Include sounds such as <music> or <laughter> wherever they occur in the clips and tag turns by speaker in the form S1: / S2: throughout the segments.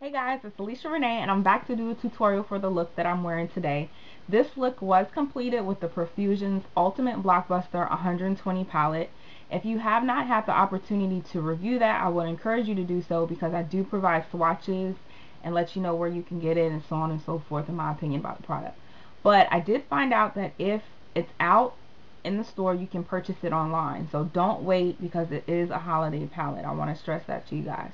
S1: Hey guys, it's Alecia Renee and I'm back to do a tutorial for the look that I'm wearing today. This look was completed with the Profusions Ultimate Blockbuster 120 palette. If you have not had the opportunity to review that, I would encourage you to do so because I do provide swatches and let you know where you can get it and so on and so forth in my opinion about the product. But I did find out that if it's out in the store, you can purchase it online. So don't wait because it is a holiday palette. I want to stress that to you guys.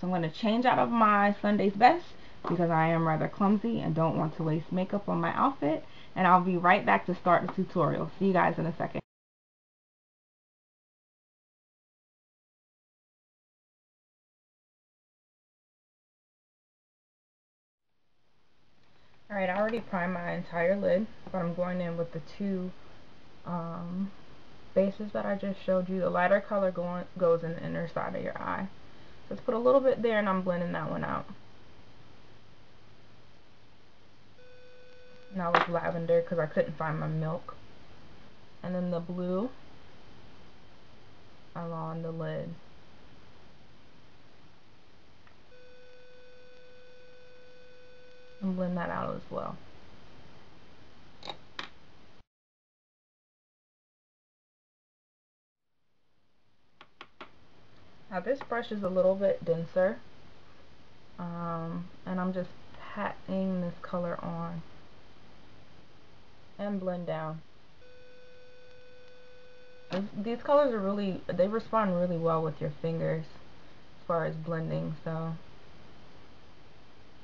S1: So I'm going to change out of my Sunday's Best because I am rather clumsy and don't want to waste makeup on my outfit. And I'll be right back to start the tutorial. See you guys in a second. Alright, I already primed my entire lid, but I'm going in with the two um, bases that I just showed you. The lighter color going, goes in the inner side of your eye. Let's put a little bit there and I'm blending that one out. Now with lavender because I couldn't find my milk. And then the blue along the lid. And blend that out as well. Now this brush is a little bit denser. Um, and I'm just patting this color on. And blend down. These colors are really, they respond really well with your fingers as far as blending, so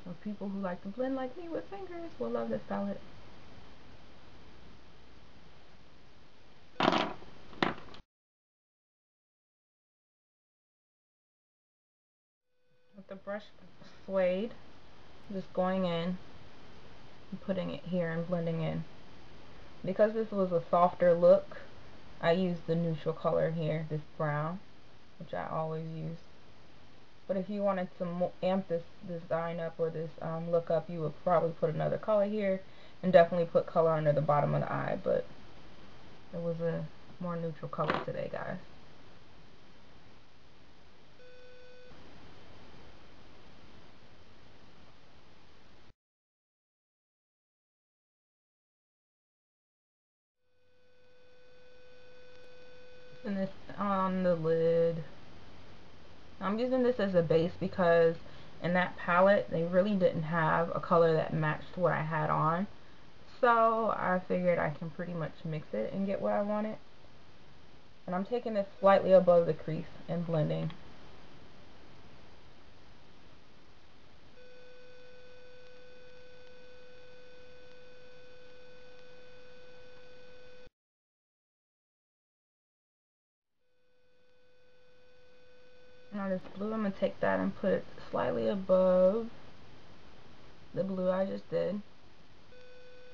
S1: so people who like to blend like me with fingers will love this palette. The Brushed Suede, just going in and putting it here and blending in. Because this was a softer look, I used the neutral color here, this brown, which I always use. But if you wanted to amp this design up or this um, look up, you would probably put another color here and definitely put color under the bottom of the eye. But it was a more neutral color today, guys. and this on the lid. I'm using this as a base because in that palette they really didn't have a color that matched what I had on. So I figured I can pretty much mix it and get what I wanted. And I'm taking this slightly above the crease and blending. Blue, I'm going to take that and put it slightly above the blue I just did.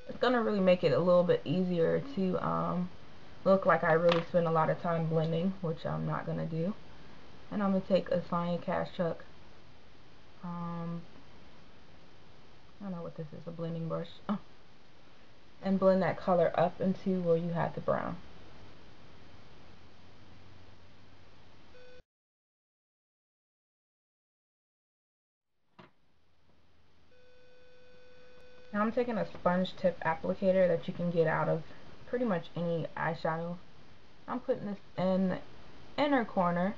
S1: It's going to really make it a little bit easier to um, look like I really spend a lot of time blending, which I'm not going to do. And I'm going to take a Sonia Kashuk, um, I don't know what this is, a blending brush, <laughs> and blend that color up into where you had the brown. Now I'm taking a sponge tip applicator that you can get out of pretty much any eyeshadow. I'm putting this in the inner corner,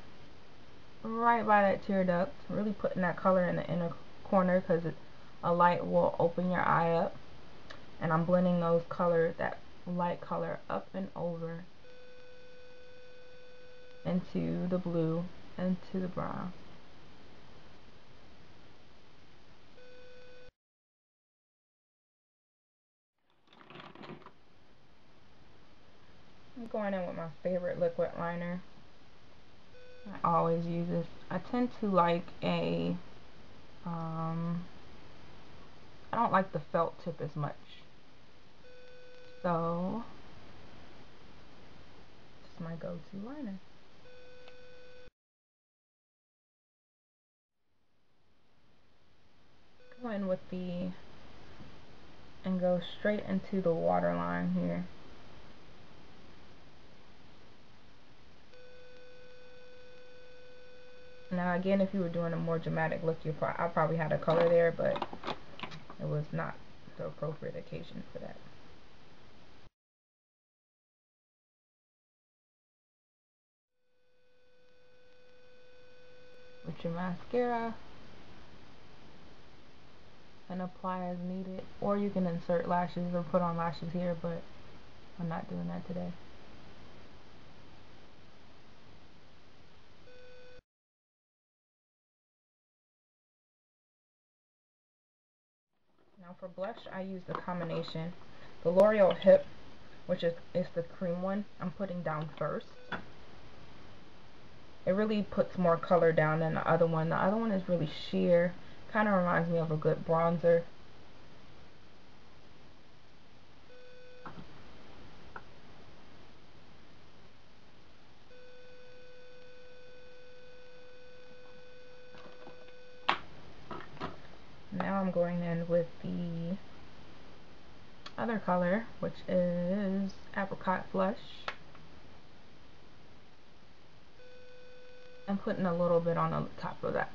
S1: right by that tear duct, really putting that color in the inner corner because a light will open your eye up. And I'm blending those colors, that light color up and over into the blue, into the brown. Going in with my favorite liquid liner. I always use this. I tend to like a, um, I don't like the felt tip as much. So, this is my go-to liner. Go in with the, and go straight into the waterline here. Now again, if you were doing a more dramatic look, you pro I probably had a color there, but it was not the appropriate occasion for that. With your mascara and apply as needed. Or you can insert lashes or put on lashes here, but I'm not doing that today. Now for blush, I use the combination, the L'Oreal Hip, which is, is the cream one, I'm putting down first. It really puts more color down than the other one. The other one is really sheer. Kind of reminds me of a good bronzer. Now I'm going in with the other color, which is Apricot Flush. I'm putting a little bit on the top of that.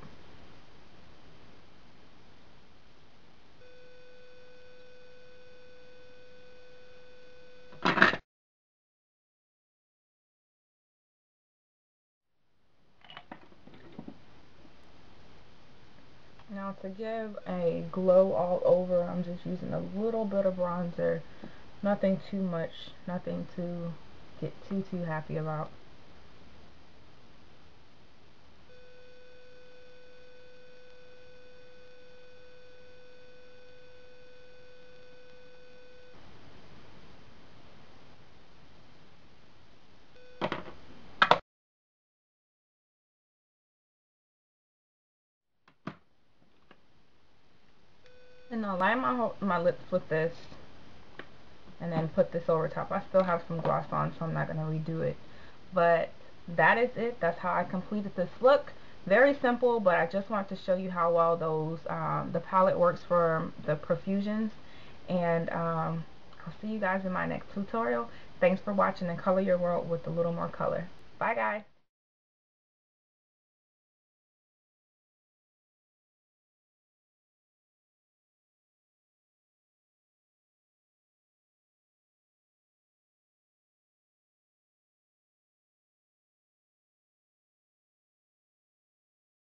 S1: Now to give a glow all over, I'm just using a little bit of bronzer. Nothing too much, nothing to get too, too happy about. And I'll line my, my lips with this and then put this over top. I still have some gloss on so I'm not going to redo it. But that is it. That's how I completed this look. Very simple, but I just want to show you how well those um, the palette works for the profusions. And um, I'll see you guys in my next tutorial. Thanks for watching and color your world with a little more color. Bye guys.